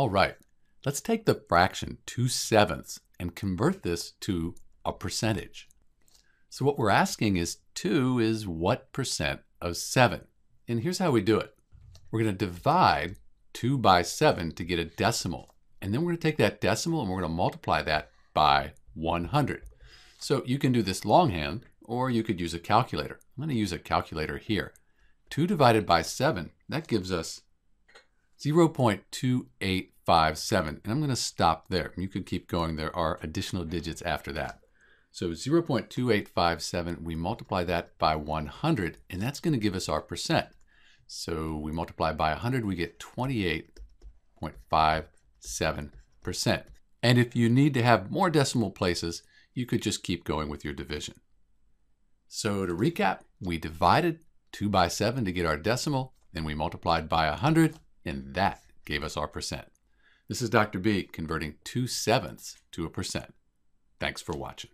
All right, let's take the fraction 2 sevenths and convert this to a percentage. So what we're asking is 2 is what percent of 7? And here's how we do it. We're going to divide 2 by 7 to get a decimal. And then we're going to take that decimal and we're going to multiply that by 100. So you can do this longhand or you could use a calculator. I'm going to use a calculator here. 2 divided by 7, that gives us 0.2857. And I'm going to stop there. You can keep going. There are additional digits after that. So 0.2857, we multiply that by 100, and that's going to give us our percent. So we multiply by 100, we get 28.57%. And if you need to have more decimal places, you could just keep going with your division. So to recap, we divided 2 by 7 to get our decimal, then we multiplied by 100, and that gave us our percent. This is Dr. B converting 2 sevenths to a percent. Thanks for watching.